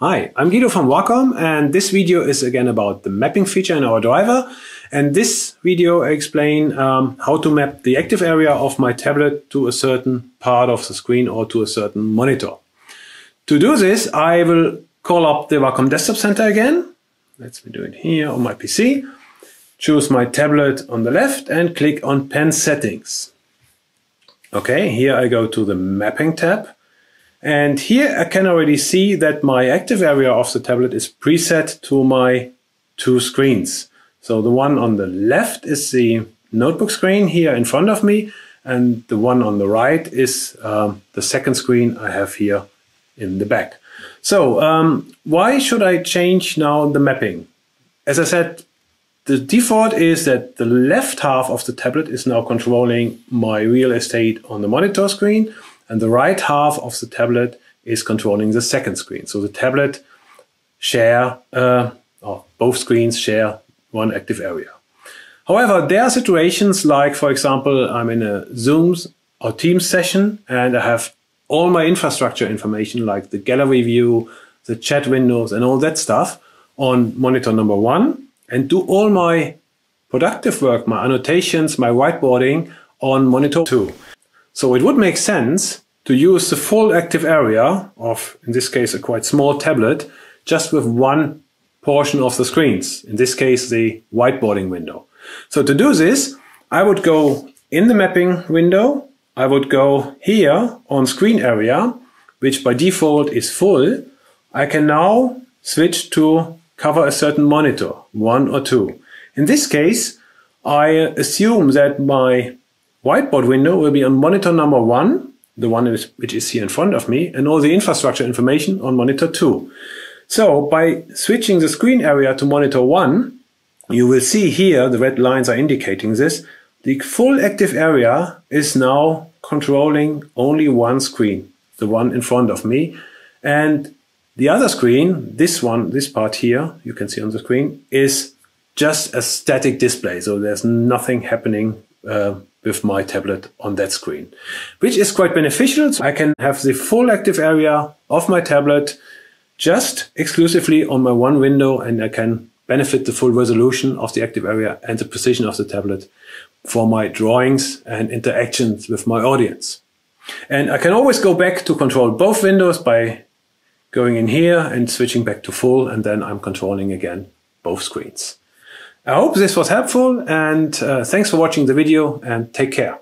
Hi, I'm Guido from Wacom and this video is again about the mapping feature in our driver. And this video I explain um, how to map the active area of my tablet to a certain part of the screen or to a certain monitor. To do this, I will call up the Wacom Desktop Center again. Let's do it here on my PC. Choose my tablet on the left and click on Pen Settings. Okay, here I go to the Mapping tab and here I can already see that my active area of the tablet is preset to my two screens. So the one on the left is the notebook screen here in front of me, and the one on the right is um, the second screen I have here in the back. So um, why should I change now the mapping? As I said, the default is that the left half of the tablet is now controlling my real estate on the monitor screen and the right half of the tablet is controlling the second screen. So the tablet share, uh, or both screens share one active area. However, there are situations like, for example, I'm in a Zoom or Teams session and I have all my infrastructure information like the gallery view, the chat windows and all that stuff on monitor number one and do all my productive work, my annotations, my whiteboarding on monitor two. So it would make sense to use the full active area of, in this case, a quite small tablet, just with one portion of the screens, in this case, the whiteboarding window. So to do this, I would go in the mapping window, I would go here on screen area, which by default is full. I can now switch to cover a certain monitor, one or two. In this case, I assume that my whiteboard window will be on monitor number one, the one which is here in front of me, and all the infrastructure information on monitor two. So by switching the screen area to monitor one, you will see here, the red lines are indicating this, the full active area is now controlling only one screen, the one in front of me. And the other screen, this one, this part here, you can see on the screen, is just a static display. So there's nothing happening uh, with my tablet on that screen, which is quite beneficial. So I can have the full active area of my tablet just exclusively on my one window and I can benefit the full resolution of the active area and the precision of the tablet for my drawings and interactions with my audience. And I can always go back to control both windows by going in here and switching back to full and then I'm controlling again both screens. I hope this was helpful and uh, thanks for watching the video and take care.